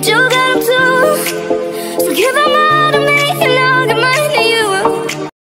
But you got them too So give them all to me